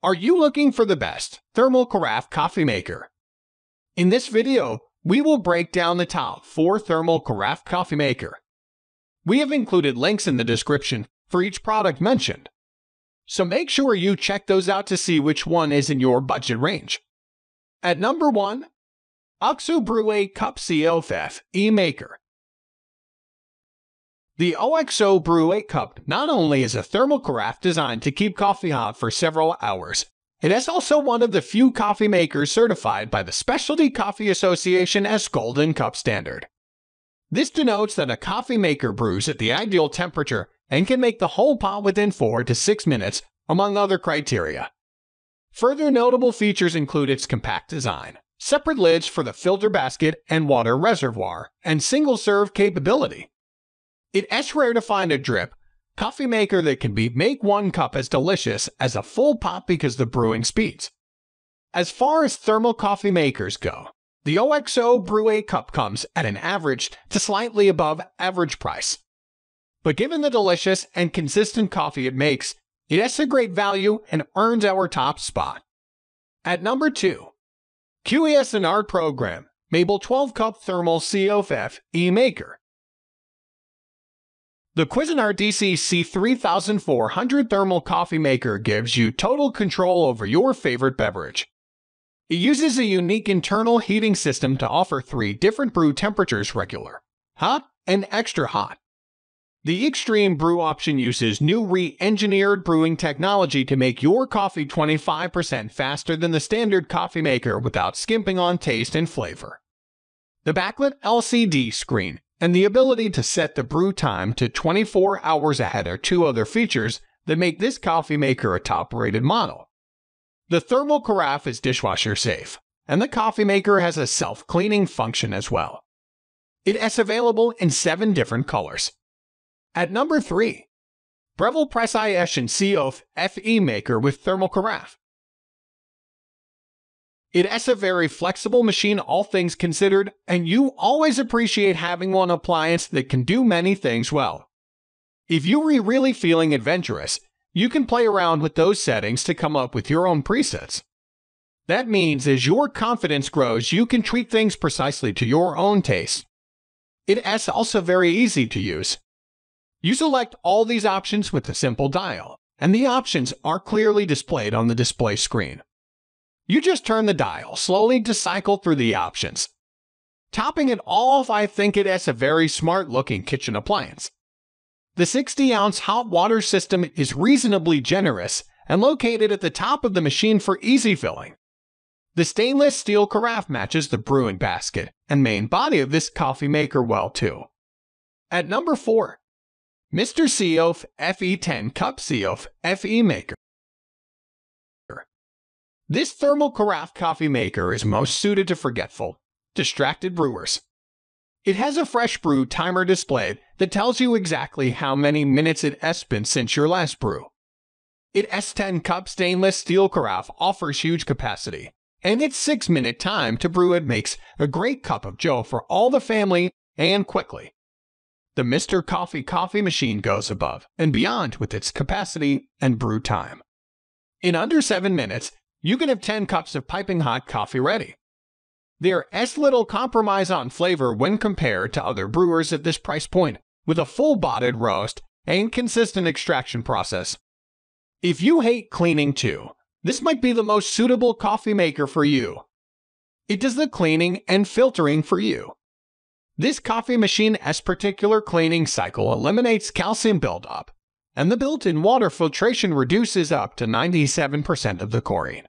Are you looking for the best thermal carafe coffee maker? In this video, we will break down the top 4 thermal carafe coffee maker. We have included links in the description for each product mentioned. So make sure you check those out to see which one is in your budget range. At number 1, OXO Brew Cup COF E-Maker. The OXO Brew 8 Cup not only is a thermal carafe designed to keep coffee hot for several hours, it is also one of the few coffee makers certified by the Specialty Coffee Association as Golden Cup Standard. This denotes that a coffee maker brews at the ideal temperature and can make the whole pot within 4 to 6 minutes, among other criteria. Further notable features include its compact design, separate lids for the filter basket and water reservoir, and single-serve capability. It is rare to find a drip coffee maker that can be make one cup as delicious as a full pot because the brewing speeds. As far as thermal coffee makers go, the OXO Brew 8 Cup comes at an average to slightly above average price. But given the delicious and consistent coffee it makes, it has a great value and earns our top spot. At number 2, Cuisinart Program Mabel 12 Cup Thermal COF E Maker. The Cuisinart DCC 3400 thermal coffee maker gives you total control over your favorite beverage. It uses a unique internal heating system to offer three different brew temperatures regular, hot, and extra hot. The Extreme Brew option uses new re-engineered brewing technology to make your coffee 25% faster than the standard coffee maker without skimping on taste and flavor. The backlit LCD screen and the ability to set the brew time to 24 hours ahead are two other features that make this coffee maker a top-rated model. The thermal carafe is dishwasher safe, and the coffee maker has a self-cleaning function as well. It is available in seven different colors. At number 3, Breville Precision COF FE Maker with Thermal Carafe. It is a very flexible machine all things considered, and you always appreciate having one appliance that can do many things well. If you are really feeling adventurous, you can play around with those settings to come up with your own presets. That means as your confidence grows, you can treat things precisely to your own taste. It is also very easy to use. You select all these options with a simple dial, and the options are clearly displayed on the display screen. You just turn the dial slowly to cycle through the options. Topping it all off, I think it has a very smart looking kitchen appliance. The 60 ounce hot water system is reasonably generous and located at the top of the machine for easy filling. The stainless steel carafe matches the brewing basket and main body of this coffee maker well too. At number 4, Mr. COF FE10 Cup COF FE Maker. This thermal carafe coffee maker is most suited to forgetful, distracted brewers. It has a fresh brew timer displayed that tells you exactly how many minutes it has been since your last brew. It S10 cup stainless steel carafe offers huge capacity, and its 6 minute time to brew it makes a great cup of joe for all the family and quickly. The Mr. Coffee coffee machine goes above and beyond with its capacity and brew time. In under 7 minutes, you can have 10 cups of piping hot coffee ready. There is little compromise on flavor when compared to other brewers at this price point, with a full-bodied roast and consistent extraction process. If you hate cleaning too, this might be the most suitable coffee maker for you. It does the cleaning and filtering for you. This coffee machine's particular cleaning cycle eliminates calcium buildup, and the built-in water filtration reduces up to 97% of the chlorine.